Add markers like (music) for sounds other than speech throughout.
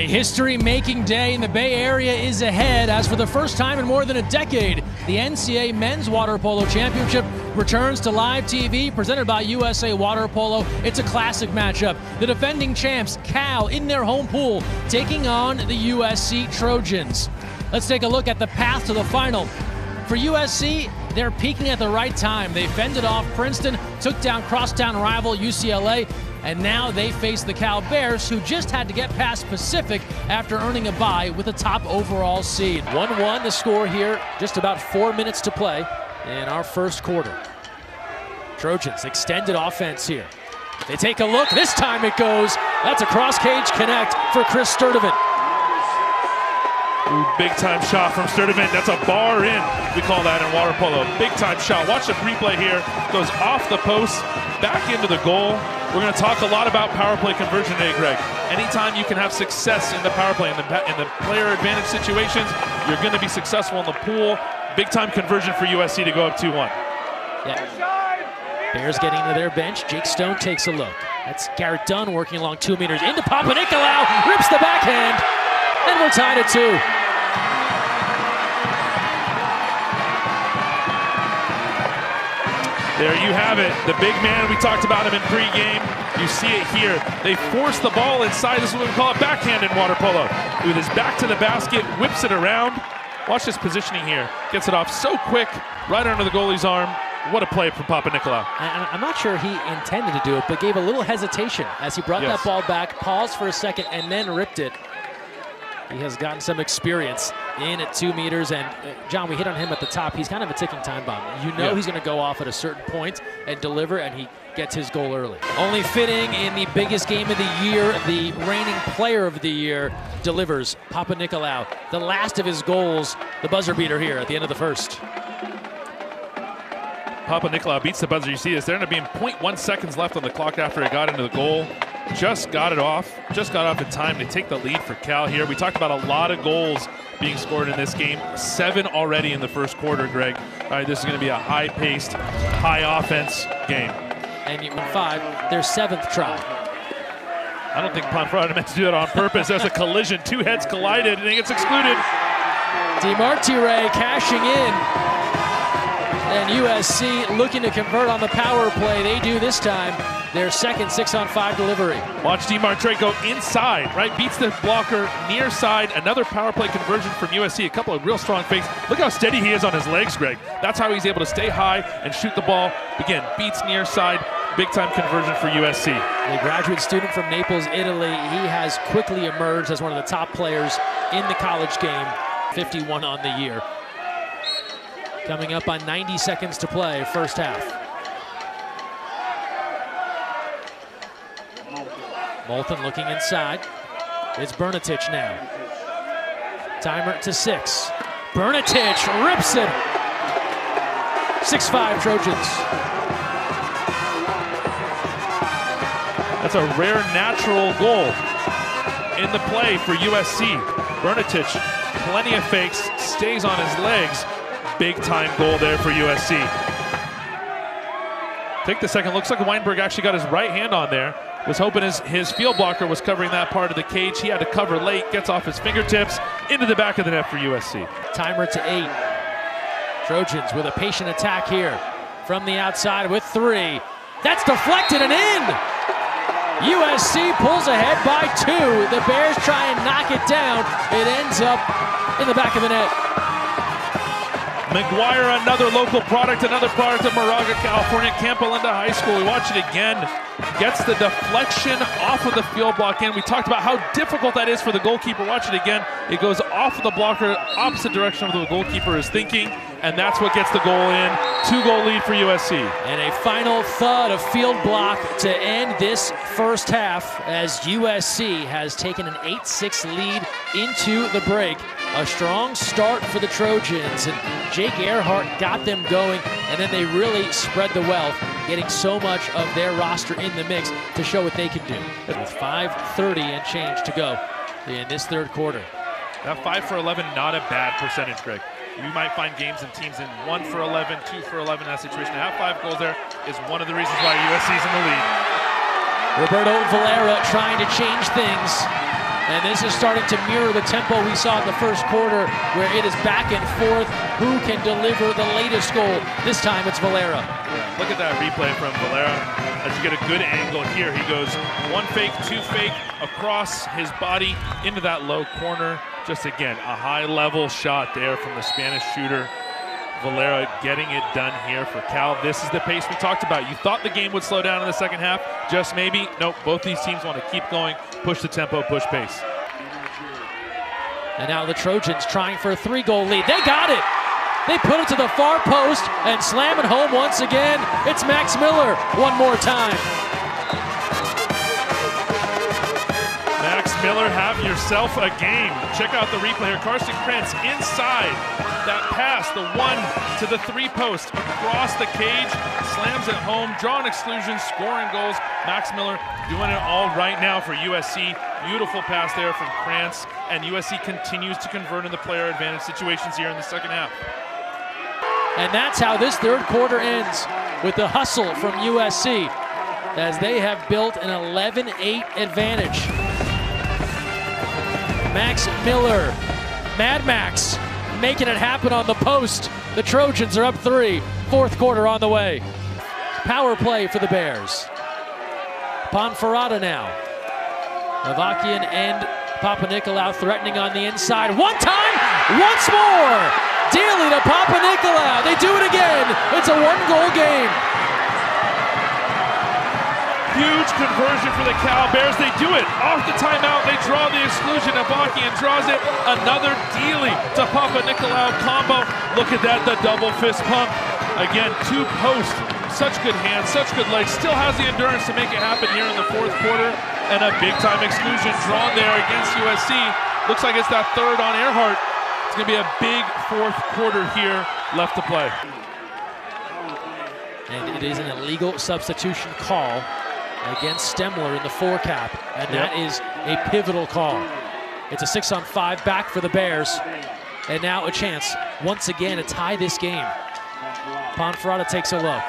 A history making day in the Bay Area is ahead as for the first time in more than a decade, the NCAA Men's Water Polo Championship returns to live TV presented by USA Water Polo. It's a classic matchup. The defending champs, Cal, in their home pool, taking on the USC Trojans. Let's take a look at the path to the final. For USC, they're peaking at the right time. They fended off Princeton, took down crosstown rival UCLA, and now they face the Cal Bears, who just had to get past Pacific after earning a bye with a top overall seed. 1 1 the score here, just about four minutes to play in our first quarter. Trojans extended offense here. They take a look. This time it goes. That's a cross cage connect for Chris Sturdivant. Big time shot from Sturdivant. That's a bar in. We call that in water polo. Big time shot. Watch the replay here. Goes off the post, back into the goal. We're going to talk a lot about power play conversion today, Greg. Anytime you can have success in the power play, in the, in the player advantage situations, you're going to be successful in the pool. Big time conversion for USC to go up 2 1. Yeah. Bears getting to their bench. Jake Stone takes a look. That's Garrett Dunn working along two meters into Papanikolaou, rips the backhand, and we're tied at two. There you have it. The big man, we talked about him in pregame. You see it here. They force the ball inside. This is what we call a backhand in water polo. With his back to the basket, whips it around. Watch this positioning here. Gets it off so quick, right under the goalie's arm. What a play from Papanikolaou. I'm not sure he intended to do it, but gave a little hesitation as he brought yes. that ball back, paused for a second, and then ripped it. He has gotten some experience in at two meters. And uh, John, we hit on him at the top. He's kind of a ticking time bomb. You know yeah. he's going to go off at a certain point and deliver, and he gets his goal early. Only fitting in the biggest game of the year, the reigning player of the year delivers. Papanikolaou, the last of his goals, the buzzer beater here at the end of the first. Papanikolaou beats the buzzer. You see this. There ended up being 0.1 seconds left on the clock after it got into the goal just got it off, just got off in time to take the lead for Cal here. We talked about a lot of goals being scored in this game, seven already in the first quarter, Greg. All right, this is going to be a high-paced, high offense game. And you five, their seventh try. I don't think Ponferrada (laughs) meant to do that on purpose. There's a collision, two heads collided, and it gets excluded. DeMartire cashing in. And USC looking to convert on the power play. They do this time their second six on five delivery. Watch DeMartre go inside, right? Beats the blocker near side. Another power play conversion from USC. A couple of real strong fakes. Look how steady he is on his legs, Greg. That's how he's able to stay high and shoot the ball. Again, beats near side. Big time conversion for USC. A graduate student from Naples, Italy. He has quickly emerged as one of the top players in the college game. 51 on the year. Coming up on 90 seconds to play, first half. Moulton looking inside. It's Bernatich now. Timer to six. Bernatich rips it. 6-5 Trojans. That's a rare natural goal in the play for USC. Bernatich, plenty of fakes, stays on his legs. Big time goal there for USC. Take the second. Looks like Weinberg actually got his right hand on there was hoping his, his field blocker was covering that part of the cage. He had to cover late, gets off his fingertips, into the back of the net for USC. Timer to eight. Trojans with a patient attack here from the outside with three. That's deflected and in! USC pulls ahead by two. The Bears try and knock it down. It ends up in the back of the net. McGuire, another local product, another product of Moraga, California, Campolindo High School. We watch it again. Gets the deflection off of the field block in. We talked about how difficult that is for the goalkeeper. Watch it again. It goes off of the blocker, opposite direction of the goalkeeper is thinking, and that's what gets the goal in. Two goal lead for USC. And a final thud of field block to end this first half as USC has taken an 8 6 lead into the break. A strong start for the Trojans, and Jake Earhart got them going, and then they really spread the wealth, getting so much of their roster in the mix to show what they can do. With 5.30 and change to go in this third quarter. That 5 for 11, not a bad percentage, Greg. You might find games and teams in 1 for 11, 2 for 11 in that situation. To have five goals there is one of the reasons why USC is in the lead. Roberto Valera trying to change things And this is starting to mirror the tempo we saw in the first quarter, where it is back and forth. Who can deliver the latest goal? This time it's Valera. Look at that replay from Valera. As you get a good angle here, he goes one fake, two fake, across his body into that low corner. Just again, a high level shot there from the Spanish shooter. Valera getting it done here for Cal. This is the pace we talked about. You thought the game would slow down in the second half, just maybe. Nope, both these teams want to keep going, push the tempo, push pace. And now the Trojans trying for a three goal lead. They got it! They put it to the far post and slam it home once again. It's Max Miller one more time. Miller, have yourself a game. Check out the replay here. Carson Krantz inside that pass, the one to the three post across the cage, slams it home, drawing exclusions, scoring goals. Max Miller doing it all right now for USC. Beautiful pass there from Krantz, and USC continues to convert in the player advantage situations here in the second half. And that's how this third quarter ends with the hustle from USC as they have built an 11 8 advantage. Max Miller, Mad Max, making it happen on the post. The Trojans are up three, fourth quarter on the way. Power play for the Bears. Ponferrada now. Avakian and Papanikolaou threatening on the inside. One time, once more. Daly to Papanikolaou. They do it again. It's a one goal game. Huge conversion for the Cal Bears. They do it off the timeout. They draw the exclusion. Avakian draws it. Another Daly to Papanikolaou combo. Look at that, the double fist pump. Again, two posts. Such good hands, such good legs. Still has the endurance to make it happen here in the fourth quarter. And a big time exclusion drawn there against USC. Looks like it's that third on Earhart. It's going to be a big fourth quarter here left to play. And it is an illegal substitution call against Stemler in the four cap. And that Yep. is a pivotal call. It's a six on five back for the Bears. And now a chance once again to tie this game. Ponferrada takes a look.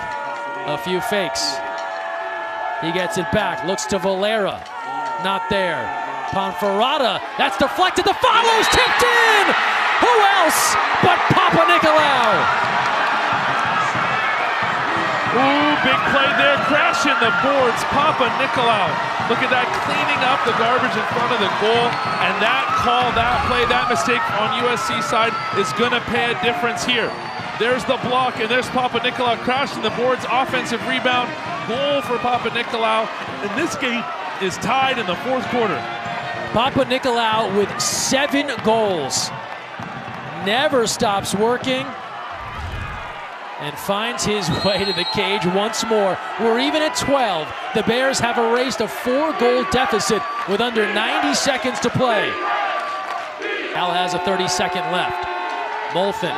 A few fakes. He gets it back, looks to Valera. Not there. Ponferrada, that's deflected. The follows tipped in! Who else but Papanikolaou? Ooh, big play there, crashing the boards. Papanikolaou. Look at that, cleaning up the garbage in front of the goal. And that call, that play, that mistake on USC side is going to pay a difference here. There's the block, and there's Papanikolaou crashing the boards. Offensive rebound, goal for Papa Nicolau. And this game is tied in the fourth quarter. Papanikolaou with seven goals. Never stops working and finds his (laughs) way to the cage once more. We're even at 12. The Bears have erased a four goal deficit with under 90 seconds to play. Al has a 30 second left. Molfen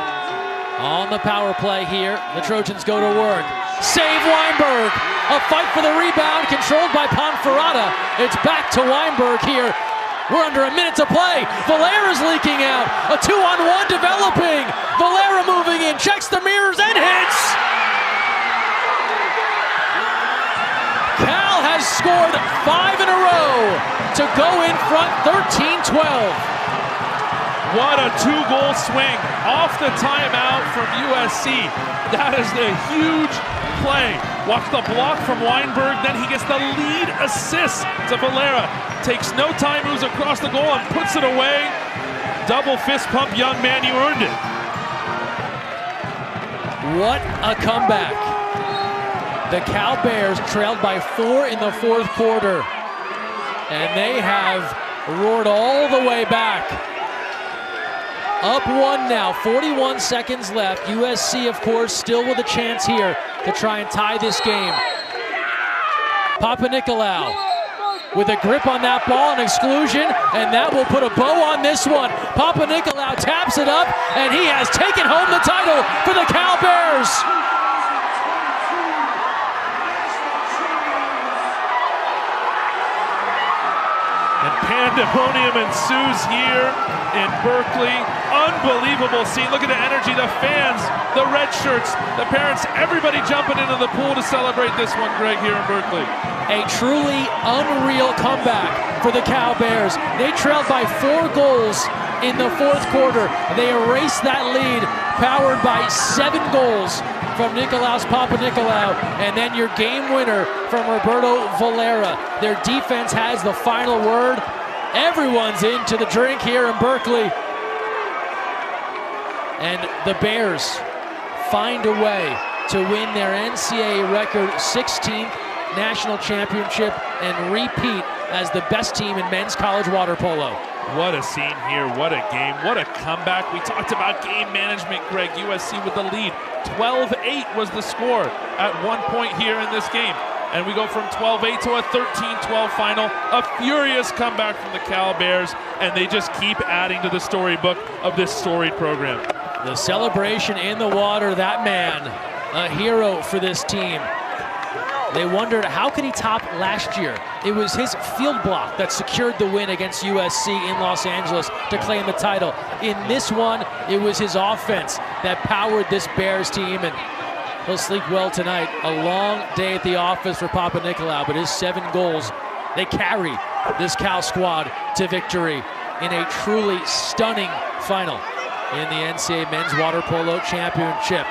on the power play here. The Trojans go to work. Save Weinberg. A fight for the rebound controlled by Ponferrada. It's back to Weinberg here. We're under a minute to play. Valera's leaking out. A two on one developing. Valera moving in, checks the mirrors and hits. Cal has scored five in a row to go in front 13 12. What a two goal swing off the timeout from USC. That is the huge play. Watch the block from Weinberg, then he gets the lead assist to Valera. Takes no time, moves across the goal and puts it away. Double fist pump, young man, you earned it. What a comeback. The Cal Bears trailed by four in the fourth quarter. And they have roared all the way back. Up one now, 41 seconds left. USC, of course, still with a chance here to try and tie this game. Papanikolaou with a grip on that ball, an exclusion, and that will put a bow on this one. Papanikolaou taps it up, and he has taken home the title for the Cal Bears. And pandemonium ensues here in Berkeley. Unbelievable scene. Look at the energy, the fans, the red shirts, the parents, everybody jumping into the pool to celebrate this one, Greg, here in Berkeley. A truly unreal comeback for the Cal Bears. They trailed by four goals in the fourth quarter. They erased that lead, powered by seven goals from Nikolaos Papanikolaou, and then your game winner from Roberto Valera. Their defense has the final word. Everyone's into the drink here in Berkeley. And the Bears find a way to win their NCAA record 16th national championship and repeat as the best team in men's college water polo. What a scene here. What a game. What a comeback. We talked about game management, Greg. USC with the lead. 12 8 was the score at one point here in this game. And we go from 12 8 to a 13 12 final. A furious comeback from the Cal Bears. And they just keep adding to the storybook of this storied program. The celebration in the water, that man, a hero for this team. They wondered how could he top last year? It was his field block that secured the win against USC in Los Angeles to claim the title. In this one, it was his offense that powered this Bears team, and he'll sleep well tonight. A long day at the office for Papanikolaou, but his seven goals, they carry this Cal squad to victory in a truly stunning final in the NCAA Men's Water Polo Championship.